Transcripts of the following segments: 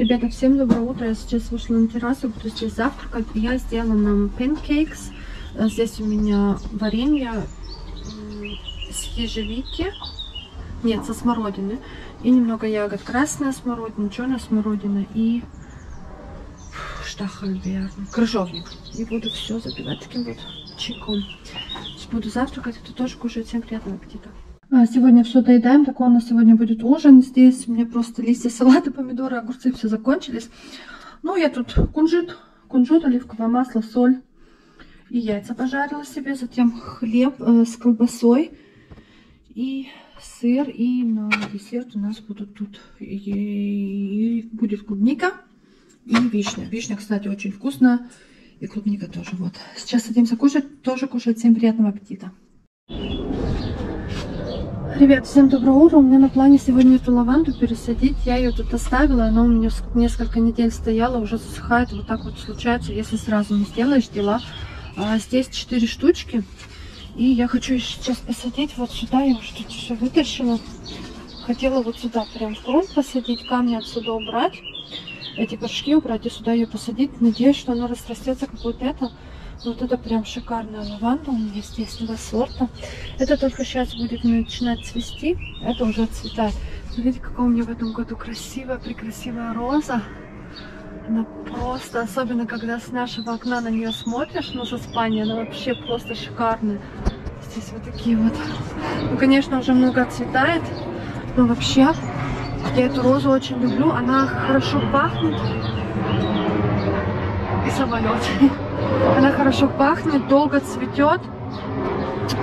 Ребята, всем доброе утро. Я сейчас вышла на террасу, буду здесь завтракать. Я сделала нам панкейкс. Э, Здесь у меня варенье с ежевики. Нет, со смородины. И немного ягод. Красная смородина, черная смородина и штахальбер, крыжовник. И буду все запивать таким вот чайком. Сейчас буду завтракать, это тоже кушать. Всем приятного аппетита. А, Сегодня все доедаем, такой у нас сегодня будет ужин. Здесь у меня просто листья салата, помидоры, огурцы все закончились. Ну, я тут кунжут, кунжут, оливковое масло, соль и яйца пожарила себе. Затем хлеб э, с колбасой и сыр. И на десерт у нас будут тут и, и будет клубника и вишня. Вишня, кстати, очень вкусная. И клубника тоже. Вот. Сейчас садимся кушать. Тоже кушать. Всем приятного аппетита. Ребят, всем доброе утро. У меня на плане сегодня эту лаванду пересадить. Я ее тут оставила, она у меня ск- несколько недель стояла, уже засыхает. Вот так вот случается, если сразу не сделаешь дела. А здесь 4 штучки. И я хочу сейчас посадить вот сюда. Я уже тут все вытащила. Хотела вот сюда прям в грунт посадить, камни отсюда убрать. Эти горшки убрать и сюда ее посадить. Надеюсь, что она расрастется, как вот это. Вот это прям шикарная лаванда у меня два сорта. Это только сейчас будет начинать цвести. Это уже цветает. Смотрите, какая у меня в этом году красивая, прекрасивая роза. Она просто, особенно когда с нашего окна на нее смотришь, ну, со спальни, она вообще просто шикарная. Здесь вот такие вот. Ну, конечно, уже много цветает, но вообще я эту розу очень люблю. Она хорошо пахнет. И самолет. Она хорошо пахнет, долго цветет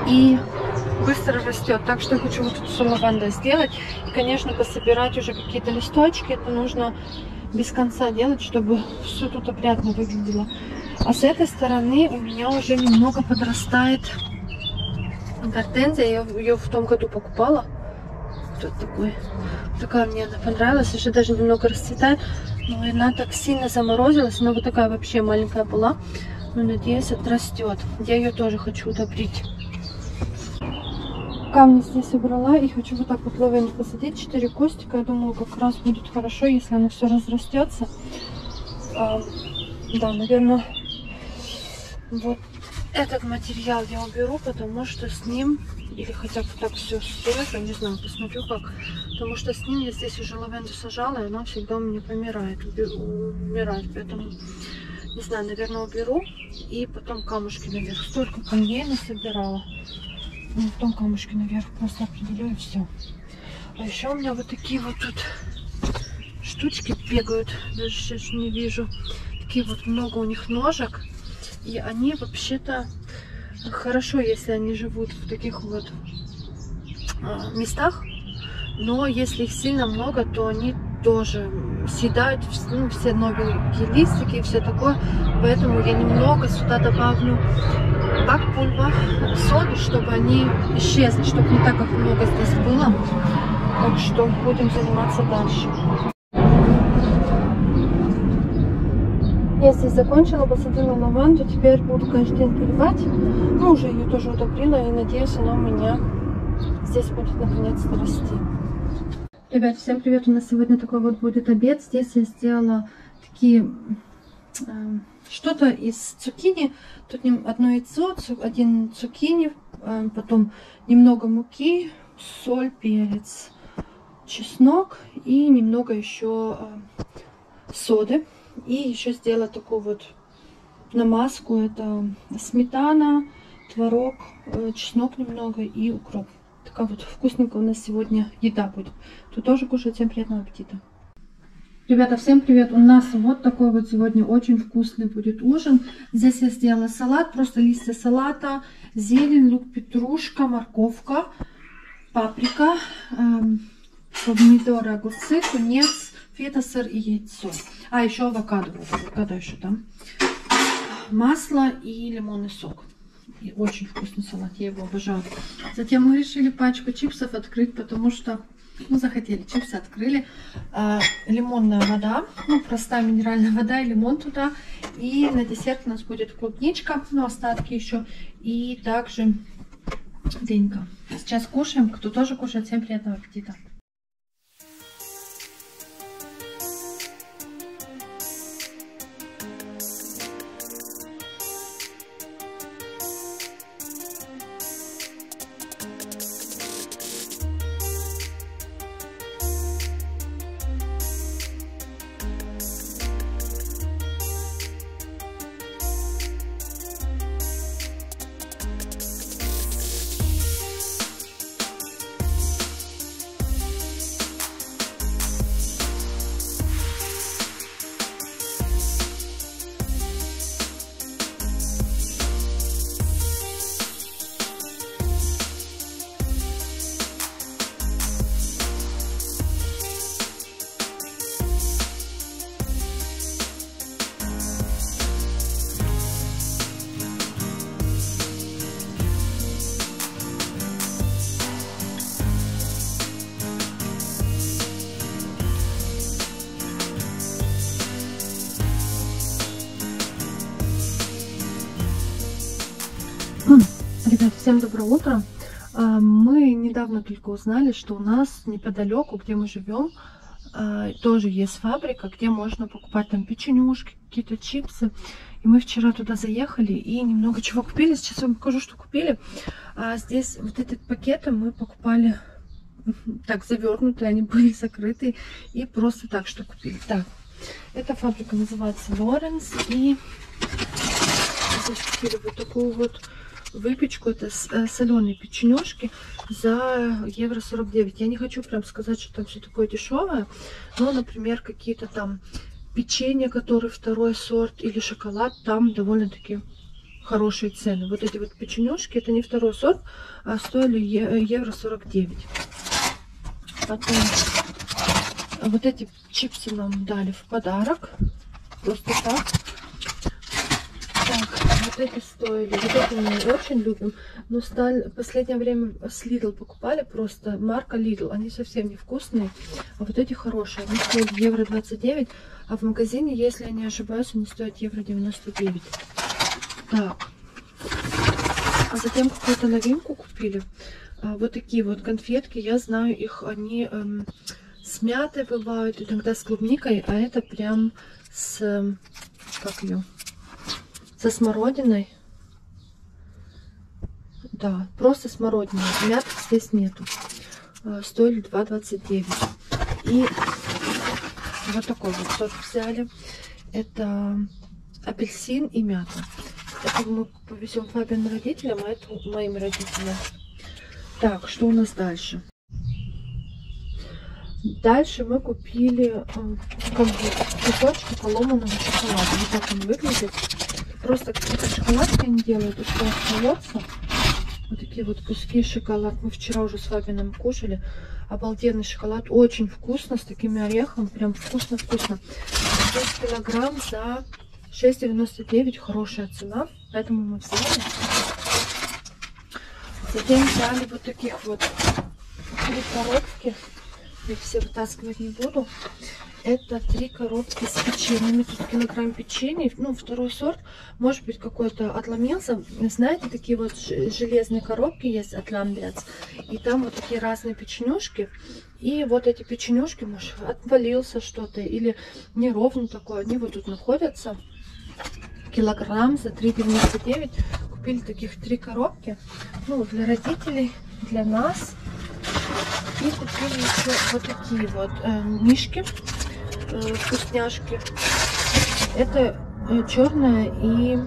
и быстро растет. Так что я хочу вот эту лаванду сделать. И, конечно, пособирать уже какие-то листочки. Это нужно без конца делать, чтобы все тут опрятно выглядело. А с этой стороны у меня уже немного подрастает гортензия. Я ее в том году покупала. Тут такой. Такая мне она понравилась. Еще даже немного расцветает. Но она так сильно заморозилась. Она вот такая вообще маленькая была. Но надеюсь, отрастет. Я ее тоже хочу удобрить. Камни здесь убрала и хочу вот так вот лавенду посадить. Четыре кустика. Я думаю, как раз будет хорошо, если оно все разрастется. А, да, наверное, вот этот материал я уберу, потому что с ним, или хотя бы так все строго, не знаю, посмотрю как. Потому что с ним я здесь уже лавенду сажала, и она всегда у меня помирает, умирает. Поэтому, не знаю, наверное, уберу. И потом камушки наверх. Столько камней насобирала. Ну, потом камушки наверх просто определю и все. А еще у меня вот такие вот тут штучки бегают. Даже сейчас не вижу. Такие вот много у них ножек. И они вообще-то хорошо, если они живут в таких вот а, местах. Но если их сильно много, то они тоже съедают ну, все новенькие листики и все такое. Поэтому я немного сюда добавлю бакпульва, соды, чтобы они исчезли, чтобы не так как много здесь было. Так что будем заниматься дальше. Здесь закончила, посадила лаванду, теперь буду каждый день поливать. Ну, уже ее тоже удобрила и надеюсь, она у меня здесь будет наконец-то расти. Ребят, всем привет! У нас сегодня такой вот будет обед. Здесь я сделала такие э, что-то из цукини. Тут одно яйцо, один цукини, э, потом немного муки, соль, перец, чеснок и немного еще э, соды. И еще сделала такую вот намазку. Это сметана, творог, э, чеснок немного и укроп. Такая вот вкусненькая у нас сегодня еда будет. Тут тоже кушать. Всем приятного аппетита. Ребята, всем привет! У нас вот такой вот сегодня очень вкусный будет ужин. Здесь я сделала салат, просто листья салата, зелень, лук, петрушка, морковка, паприка, эм, помидоры, огурцы, тунец, фета, сыр и яйцо. А, еще авокадо. Авокадо еще там. Масло и лимонный сок. И очень вкусный салат, я его обожаю. Затем мы решили пачку чипсов открыть, потому что ну, захотели, чипсы открыли. А, лимонная вода, ну, простая минеральная вода и лимон туда. И на десерт у нас будет клубничка, ну, остатки еще. И также дынька. Сейчас кушаем. Кто тоже кушает, всем приятного аппетита. Ребят, всем доброе утро. А, мы недавно только узнали, что у нас неподалеку, где мы живем, а, тоже есть фабрика, где можно покупать там печенюшки, какие-то чипсы. И мы вчера туда заехали и немного чего купили. Сейчас вам покажу, что купили. А здесь вот эти пакеты мы покупали так завернутые, они были закрыты. И просто так, что купили. Так, эта фабрика называется Лоренс. И здесь купили вот такую вот выпечку. Это э, соленые печенюшки за евро 49. Я не хочу прям сказать, что там все такое дешевое. Но, например, какие-то там печенье, который второй сорт, или шоколад, там довольно-таки хорошие цены. Вот эти вот печенюшки, это не второй сорт, а стоили евро 49. Потом вот эти чипсы нам дали в подарок. Просто так. Вот эти стоили. Вот эти мы очень любим. Но стали, в последнее время с Lidl покупали просто. Марка Lidl. Они совсем невкусные. А вот эти хорошие. Они стоят евро 29. А в магазине, если я не ошибаюсь, они стоят евро 99. Так. А затем какую-то новинку купили. А, вот такие вот конфетки. Я знаю их. Они эм, с мятой бывают. Иногда с клубникой. А это прям с... Эм, как ее? Со смородиной. Да, просто смородина. Мятки здесь нету. А, стоили 2,29. И вот такой вот сорт взяли. Это апельсин и мята. Это мы повезем Фабиан родителям, а это моим родителям. Так, что у нас дальше? Дальше мы купили кусочки поломанного шоколада. Вот так он выглядит. Просто какие-то шоколадки они делают, что остается. Вот такие вот куски шоколад. Мы вчера уже с Фабином кушали. Обалденный шоколад. Очень вкусно, с такими орехом. Прям вкусно-вкусно. 6 килограмм за 6,99. Хорошая цена. Поэтому мы взяли. Затем взяли вот таких вот три коробки. их все вытаскивать не буду. Это три коробки с печеньями. Тут килограмм печенья. Ну, второй сорт. Может быть, какой-то отломился. Знаете, такие вот железные коробки есть от Ламбец. И там вот такие разные печенюшки. И вот эти печенюшки, может, отвалился что-то. Или неровно такое. Они вот тут находятся. Килограмм за 3,99. Купили таких три коробки. Ну, для родителей, для нас. И купили еще вот такие вот э, мишки вкусняшки. Это э, черная и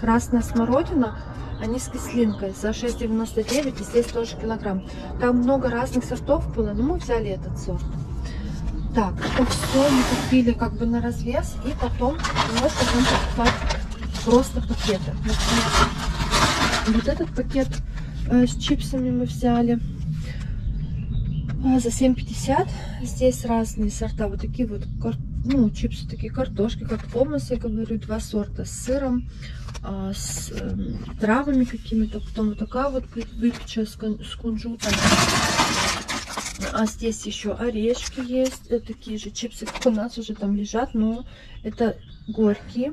красная смородина. Они с кислинкой за 6,99 и здесь тоже килограмм. Там много разных сортов было, но мы взяли этот сорт. Так, это все мы купили как бы на развес и потом немножко будем покупать просто пакеты. Вот этот пакет э, с чипсами мы взяли. А, за 7,50. Здесь разные сорта. Вот такие вот ну, чипсы, такие картошки, как помос, я говорю, два сорта с сыром, а, с э, травами какими-то. Потом вот такая вот выпеча с, кунжутом. А здесь еще орешки есть. Это такие же чипсы, как у нас уже там лежат, но это горькие,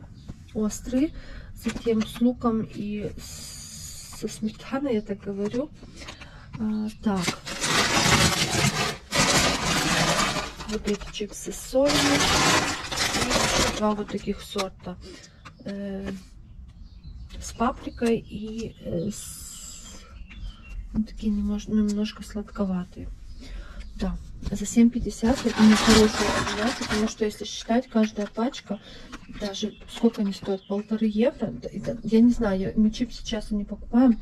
острые. Затем с луком и со сметаной, я так говорю. А, так, вот эти чипсы с солью. И еще два вот таких сорта. Э, с паприкой и э, с... Ну, такие немножко, немножко сладковатые. Да, за 7,50 это не хорошая цена, потому что если считать, каждая пачка, даже сколько они стоят, полторы евро. Я не знаю, мы чипсы часто не покупаем.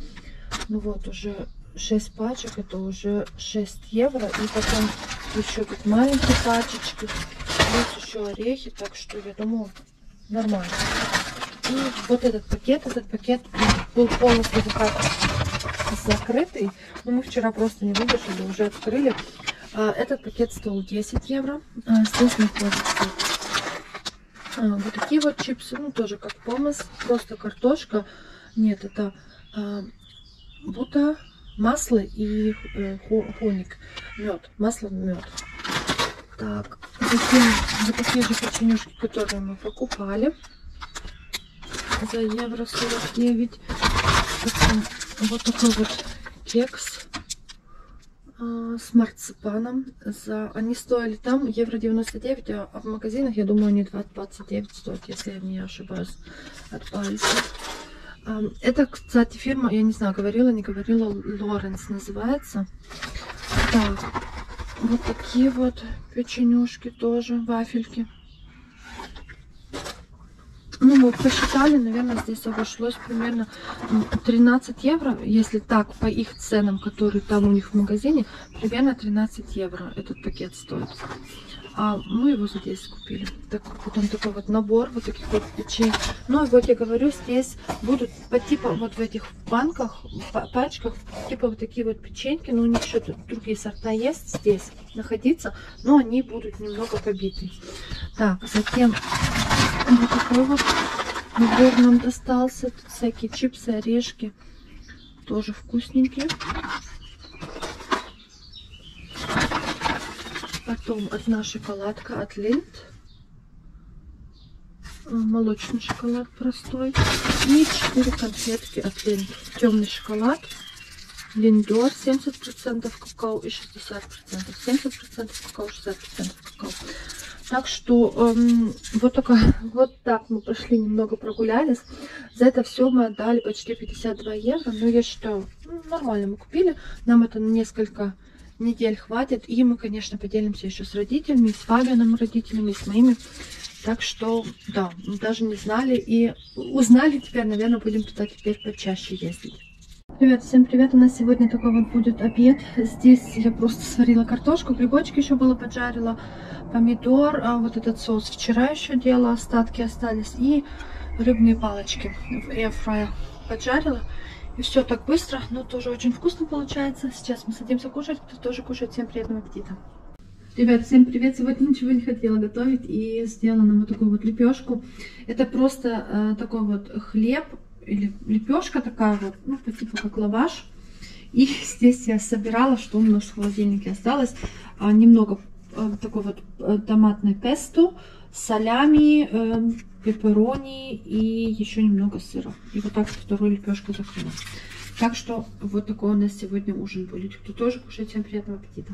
Ну вот, уже 6 пачек, это уже 6 евро. И потом еще тут маленькие пачечки, плюс еще орехи, так что я думаю, нормально. И вот этот пакет, этот пакет был полностью закрытый. Но мы вчера просто не выдержали, уже открыли. А, этот пакет стоил 10 евро. А, здесь находится а, вот такие вот чипсы, ну тоже как помос, просто картошка. Нет, это бута масло и э, хоник, мед, масло, мед. Так, затем за такие же печенюшки, которые мы покупали за евро 49. Потом вот такой вот кекс а, с марципаном. За... Они стоили там евро 99, а в магазинах, я думаю, они 29 стоят, если я не ошибаюсь, от Палиса. Это, кстати, фирма, я не знаю, говорила, не говорила, Лоренс называется. Так, вот такие вот печенюшки тоже, вафельки. Ну, мы посчитали, наверное, здесь обошлось примерно 13 евро, если так, по их ценам, которые там у них в магазине, примерно 13 евро этот пакет стоит. А мы его здесь купили. Так, вот он такой вот набор вот таких вот печенье. Ну и вот я говорю, здесь будут по типу вот в этих банках, пачках, типа вот такие вот печеньки. Но у них еще другие сорта есть здесь находиться, но они будут немного побиты. Так, затем вот такой вот набор нам достался. Тут всякие чипсы, орешки. Тоже вкусненькие. Потом одна шоколадка от Линд. Молочный шоколад простой. И 4 конфетки от Линд. Темный шоколад. Линдор 70% какао и 60%. 70% какао, 60% какао. Так что эм, вот, только, вот так мы пошли, немного прогулялись. За это все мы отдали почти 52 евро. Но я считаю, ну, нормально мы купили. Нам это несколько недель хватит. И мы, конечно, поделимся еще с родителями, с Фабианом родителями, с моими. Так что, да, мы даже не знали. И узнали теперь, наверное, будем туда теперь почаще ездить. Привет, всем привет! У нас сегодня такой вот будет обед. Здесь я просто сварила картошку, грибочки еще было поджарила, помидор, а вот этот соус вчера еще делала, остатки остались, и рыбные палочки в airfryer поджарила. И все так быстро, но тоже очень вкусно получается. Сейчас мы садимся кушать, кто тоже кушает. Всем приятного аппетита! Ребят, всем привет! Сегодня ничего не хотела готовить и сделала нам вот такую вот лепешку. Это просто э, такой вот хлеб или лепешка такая вот, ну, по типу как лаваш. И здесь я собирала, что у нас в холодильнике осталось. А, немного а, такой вот а, томатной песто, солями, э, пепперони и еще немного сыра. И вот так вторую лепешку закрыла. Так что вот такой у нас сегодня ужин будет. Кто тоже кушает, всем приятного аппетита.